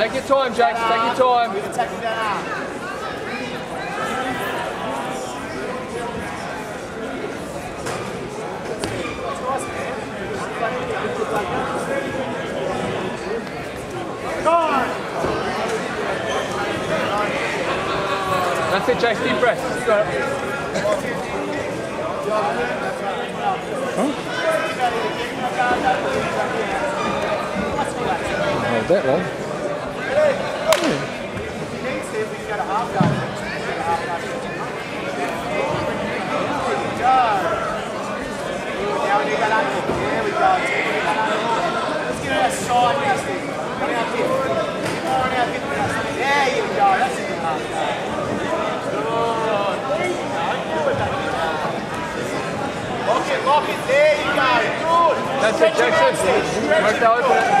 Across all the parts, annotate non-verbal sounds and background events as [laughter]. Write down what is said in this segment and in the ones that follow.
Take your time, Jack. Take your time. We can. That's it, Jack. Deep breath. huh? Not that long. That's it, Jackson. Work out.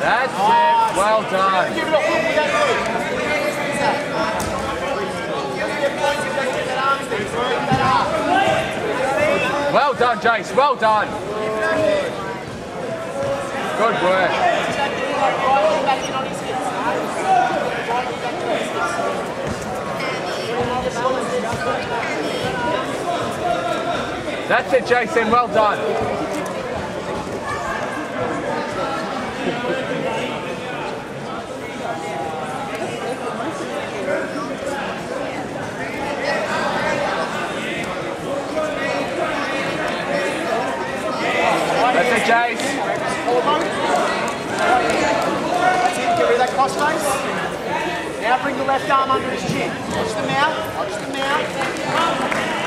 That's it. Well done. Well done, Jace. Well done. Good work. That's it, Jason. Well done. That's it, get rid of that cross. Now bring the left arm under his chin. Watch the mouth, watch the mouth.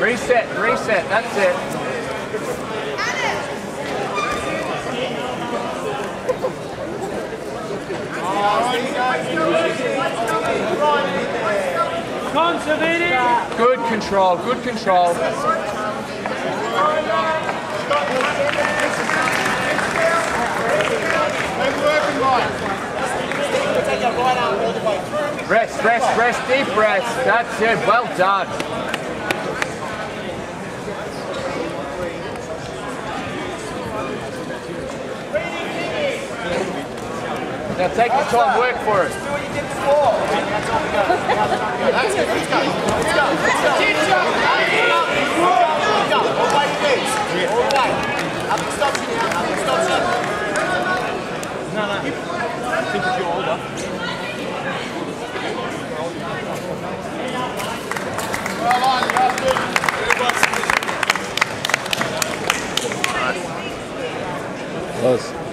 Reset, reset, that's it. Good control, good control. Rest, rest, rest, deep breath. That's it. Well done. Now take your time, work for it. That's all [laughs] we got. That's [laughs] it. us.